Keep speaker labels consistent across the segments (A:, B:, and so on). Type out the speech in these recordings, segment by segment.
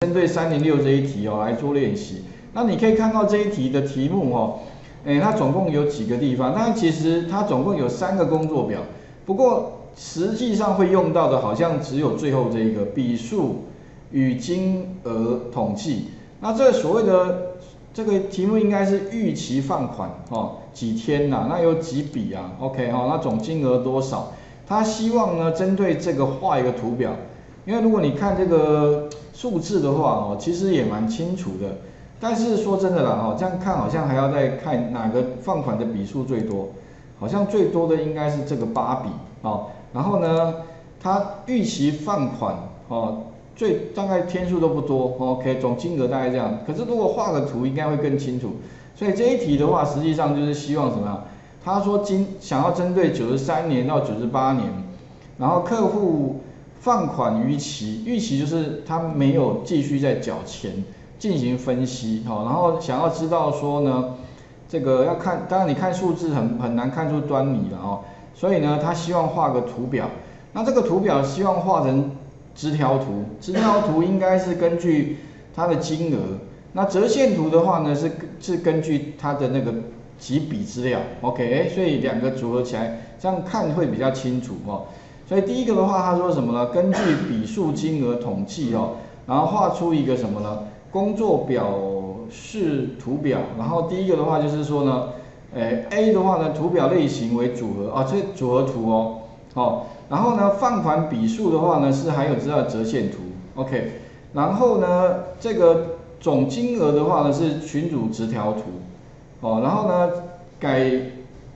A: 针对三零六这一题哦来做练习。那你可以看到这一题的题目哦，哎，它总共有几个地方？那其实它总共有三个工作表，不过实际上会用到的好像只有最后这一个笔数与金额统计。那这所谓的这个题目应该是预期放款哦，几天呐？那有几笔啊？OK 哈，那总金额多少？他希望呢针对这个画一个图表。因为如果你看这个数字的话哦，其实也蛮清楚的。但是说真的啦哈，这样看好像还要再看哪个放款的笔数最多，好像最多的应该是这个八笔哦。然后呢，它预期放款哦，最大概天数都不多，OK，总金额大概这样。可是如果画个图，应该会更清楚。所以这一题的话，实际上就是希望什么？他说今想要针对九十三年到九十八年，然后客户。放款逾期，逾期就是他没有继续在缴钱，进行分析，好，然后想要知道说呢，这个要看，当然你看数字很很难看出端倪了哦，所以呢，他希望画个图表，那这个图表希望画成直条图，直条图应该是根据它的金额，那折线图的话呢是是根据它的那个几笔资料，OK，所以两个组合起来，这样看会比较清楚哦。所以第一个的话，他说什么呢？根据笔数金额统计哦，然后画出一个什么呢？工作表示图表。然后第一个的话就是说呢，诶 A 的话呢，图表类型为组合啊，这组合图哦，好。然后呢，放款笔数的话呢是还有资料折线图，OK。然后呢，这个总金额的话呢是群组直条图，哦。然后呢，改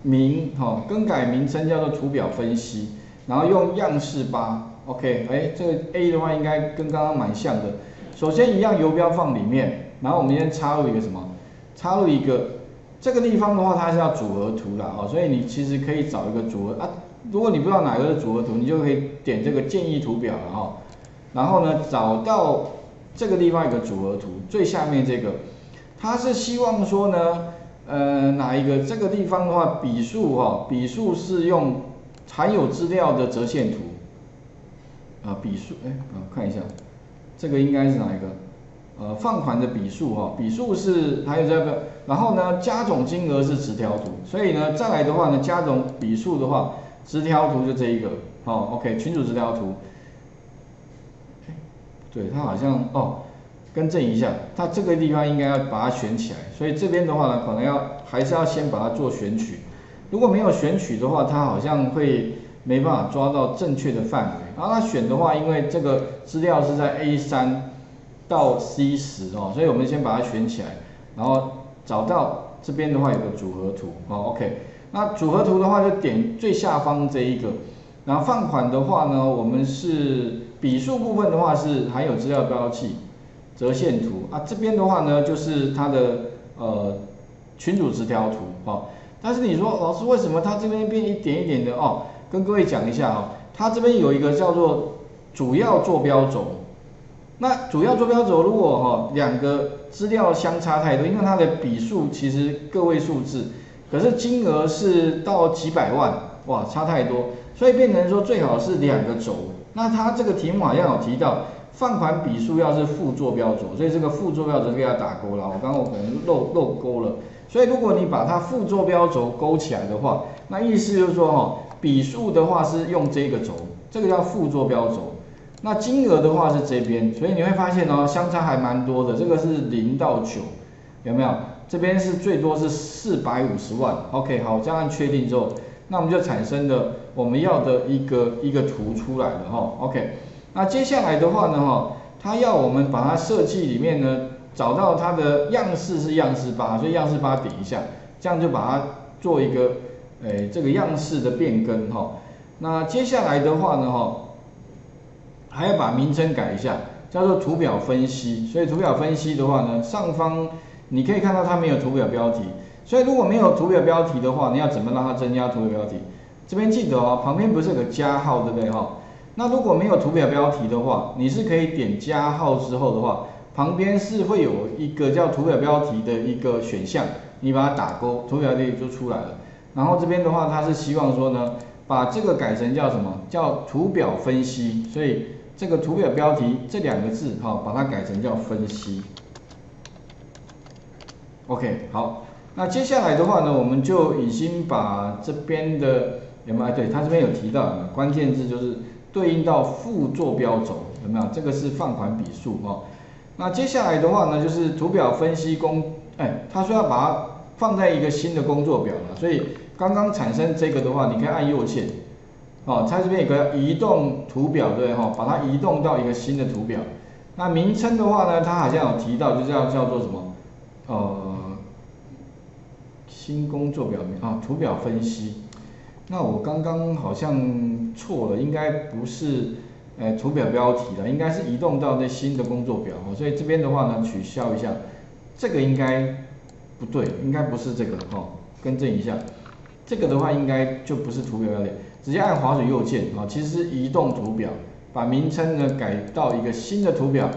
A: 名哈，更改名称叫做图表分析。然后用样式八，OK，哎，这个 A 的话应该跟刚刚蛮像的。首先一样游标放里面，然后我们先插入一个什么？插入一个这个地方的话，它是要组合图的哦，所以你其实可以找一个组合啊。如果你不知道哪个是组合图，你就可以点这个建议图表了哈。然后呢，找到这个地方一个组合图，最下面这个，它是希望说呢，呃，哪一个这个地方的话，笔数哈，笔数是用。含有资料的折线图，啊，笔数，哎，啊，看一下，这个应该是哪一个？呃，放款的笔数哈，笔数是还有这个，然后呢，加总金额是直条图，所以呢，再来的话呢，加总笔数的话，直条图就这一个，好，OK，群主直条图，对，它好像哦，更正一下，它这个地方应该要把它选起来，所以这边的话呢，可能要还是要先把它做选取。如果没有选取的话，它好像会没办法抓到正确的范围。然后它选的话，因为这个资料是在 A 三到 C 十哦，所以我们先把它选起来，然后找到这边的话有个组合图哦，OK。那组合图的话就点最下方这一个，然后放款的话呢，我们是笔数部分的话是含有资料标记折线图啊，这边的话呢就是它的呃群组直条图哦。但是你说老师为什么它这边变一点一点的哦？跟各位讲一下哈，它这边有一个叫做主要坐标轴。那主要坐标轴如果哈两个资料相差太多，因为它的笔数其实个位数字，可是金额是到几百万，哇，差太多，所以变成说最好是两个轴。那它这个题目好像有提到放款笔数要是负坐标轴，所以这个负坐标轴就要打勾了。我刚刚我可能漏漏勾了。所以如果你把它副坐标轴勾起来的话，那意思就是说哈，笔数的话是用这个轴，这个叫副坐标轴。那金额的话是这边，所以你会发现哦，相差还蛮多的。这个是零到九，有没有？这边是最多是四百五十万。OK，好，这样确定之后，那我们就产生了我们要的一个一个图出来了哈。OK，那接下来的话呢哈，它要我们把它设计里面呢。找到它的样式是样式八，所以样式八点一下，这样就把它做一个，诶，这个样式的变更哈。那接下来的话呢哈，还要把名称改一下，叫做图表分析。所以图表分析的话呢，上方你可以看到它没有图表标题，所以如果没有图表标题的话，你要怎么让它增加图表标题？这边记得哦，旁边不是有个加号对不对哈？那如果没有图表标题的话，你是可以点加号之后的话。旁边是会有一个叫图表标题的一个选项，你把它打勾，图表标题就出来了。然后这边的话，它是希望说呢，把这个改成叫什么？叫图表分析。所以这个图表标题这两个字哈，把它改成叫分析。OK，好，那接下来的话呢，我们就已经把这边的有没有？对，它这边有提到关键字就是对应到副坐标轴，有没有？这个是放款笔数哦。那接下来的话呢，就是图表分析工，哎，他说要把它放在一个新的工作表了，所以刚刚产生这个的话，你可以按右键，哦，它这边有个移动图表，对哈，把它移动到一个新的图表。那名称的话呢，它好像有提到，就叫叫做什么？呃。新工作表名啊，图表分析。那我刚刚好像错了，应该不是，呃，图表标题了，应该是移动到那新的工作表哦。所以这边的话呢，取消一下，这个应该不对，应该不是这个哈，更正一下。这个的话应该就不是图表标题，直接按滑鼠右键啊，其实是移动图表，把名称呢改到一个新的图表。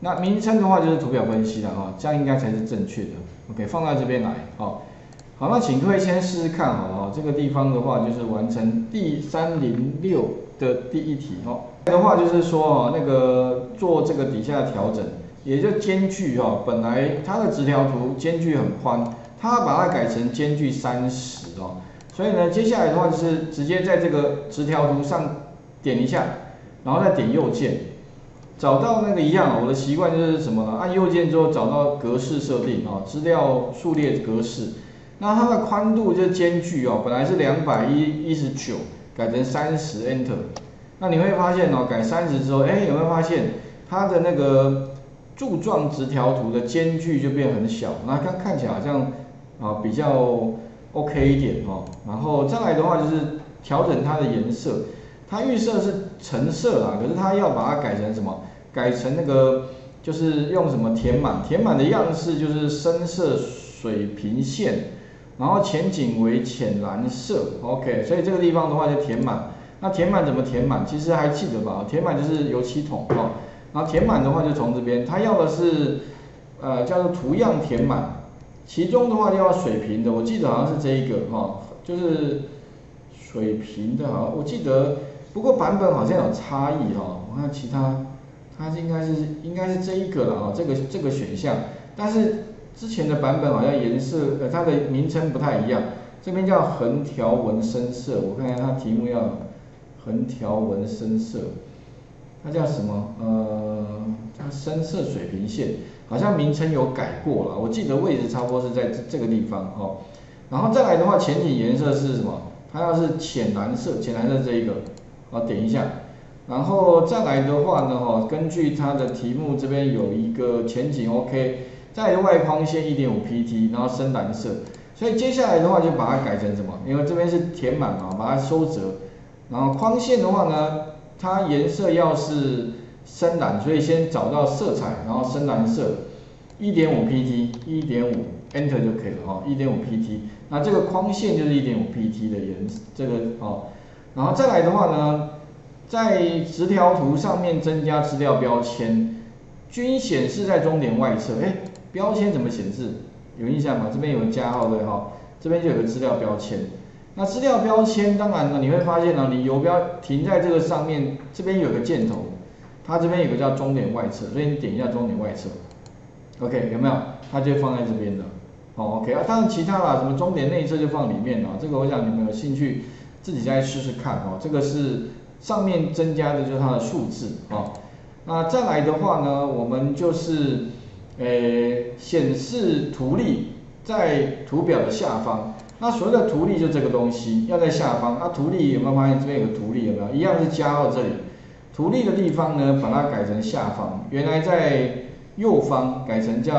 A: 那名称的话就是图表分析了哈，这样应该才是正确的。OK，放在这边来，好。好，那请各位先试试看，好，这个地方的话就是完成第三零六的第一题，哦。的话就是说，哦，那个做这个底下的调整，也就间距，哈，本来它的直条图间距很宽，它把它改成间距三十，哦，所以呢，接下来的话就是直接在这个直条图上点一下，然后再点右键，找到那个一样，我的习惯就是什么呢？按右键之后找到格式设定，啊，资料数列格式。那它的宽度就间距哦，本来是两百一一十九，改成三十，Enter。那你会发现哦，改三十之后，哎，有没有发现它的那个柱状直条图的间距就变很小？那看看起来好像啊比较 OK 一点哦。然后再来的话就是调整它的颜色，它预设是橙色啦，可是它要把它改成什么？改成那个就是用什么填满？填满的样式就是深色水平线。然后前景为浅蓝色，OK，所以这个地方的话就填满。那填满怎么填满？其实还记得吧？填满就是油漆桶哦。然后填满的话就从这边，它要的是呃叫做图样填满，其中的话就要水平的，我记得好像是这一个哈，就是水平的哈，我记得不过版本好像有差异哈。我看其他，它应该是应该是这一个了啊，这个这个选项，但是。之前的版本好像颜色，呃，它的名称不太一样。这边叫横条纹深色，我看看它题目要横条纹深色，它叫什么？呃，叫深色水平线，好像名称有改过了。我记得位置差不多是在这这个地方哦。然后再来的话，前景颜色是什么？它要是浅蓝色，浅蓝色这一个，好点一下。然后再来的话呢，哈，根据它的题目这边有一个前景 OK。再外框线一点五 pt，然后深蓝色，所以接下来的话就把它改成什么？因为这边是填满嘛，把它收折。然后框线的话呢，它颜色要是深蓝，所以先找到色彩，然后深蓝色，一点五 pt，一点五 enter 就可以了哈，一点五 pt。那这个框线就是一点五 pt 的颜这个哦。然后再来的话呢，在直条图上面增加资料标签，均显示在终点外侧，哎。标签怎么显示？有印象吗？这边有个加号对哈，这边就有个资料标签。那资料标签，当然呢，你会发现呢，你游标停在这个上面，这边有个箭头，它这边有个叫终点外侧，所以你点一下终点外侧，OK 有没有？它就放在这边的，好 OK 啊。当然其他啦，什么终点内侧就放里面了，这个我想你们有兴趣自己再试试看哦。这个是上面增加的就是它的数字啊。那再来的话呢，我们就是。诶，显示图例在图表的下方。那所谓的图例就这个东西要在下方。那图例有没有发现这边有个图例有没有？一样是加到这里。图例的地方呢，把它改成下方。原来在右方，改成叫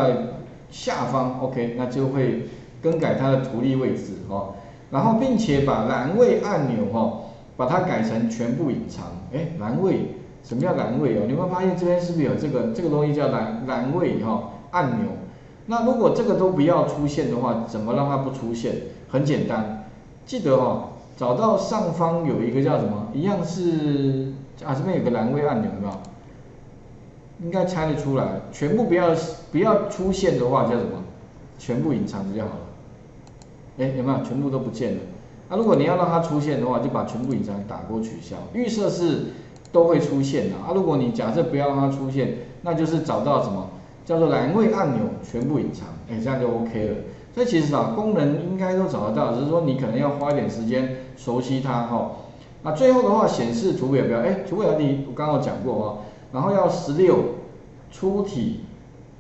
A: 下方。OK，那就会更改它的图例位置哦。然后并且把栏位按钮哈，把它改成全部隐藏。哎，栏位。什么叫栏位哦？你会发现这边是不是有这个这个东西叫栏栏位哈按钮？那如果这个都不要出现的话，怎么让它不出现？很简单，记得哈，找到上方有一个叫什么？一样是啊，这边有个栏位按钮，有没有？应该猜得出来。全部不要不要出现的话叫什么？全部隐藏就好了。哎，有没有？全部都不见了。那如果你要让它出现的话，就把全部隐藏打勾取消。预设是。都会出现的啊。如果你假设不要让它出现，那就是找到什么叫做栏位按钮全部隐藏，哎，这样就 OK 了。所以其实啊，功能应该都找得到，只是说你可能要花一点时间熟悉它哈。那最后的话，显示图表表，哎，图表题我刚刚讲过啊，然后要十六出体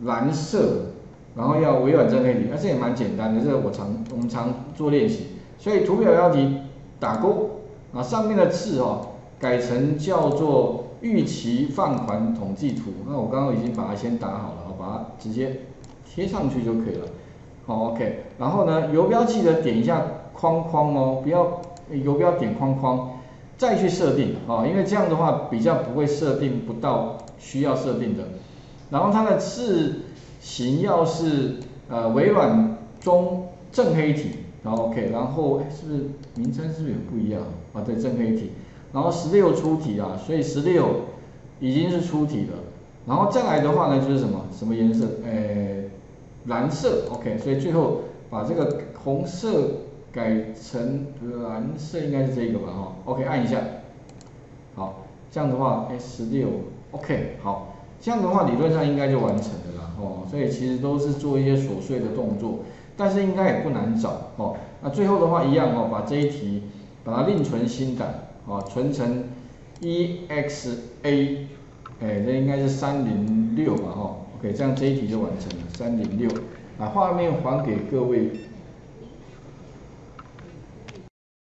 A: 蓝色，然后要微软正黑体，那这也蛮简单的，这个我常我们常做练习。所以图表标题打勾，啊上面的字哦改成叫做预期放款统计图，那我刚刚已经把它先打好了，我把它直接贴上去就可以了。好，OK，然后呢，游标记得点一下框框哦，不要游标点框框，再去设定啊，因为这样的话比较不会设定不到需要设定的。然后它的字型要是呃微软中正黑体，然后 OK，然后是不是名称是不是也不一样啊？对，正黑体，然后十六出体啊，所以十六已经是出体了。然后再来的话呢，就是什么？什么颜色？诶。蓝色，OK，所以最后把这个红色改成蓝色，应该是这个吧，哈，OK，按一下，好，这样的话哎，十六，OK，好，这样的话理论上应该就完成了啦，哦，所以其实都是做一些琐碎的动作，但是应该也不难找，哦，那最后的话一样哦，把这一题把它另存新档，哦，存成 EXA，哎，这应该是三零六吧，哈。OK，这样这一题就完成了，三零六，把画面还给各位。